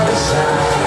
other side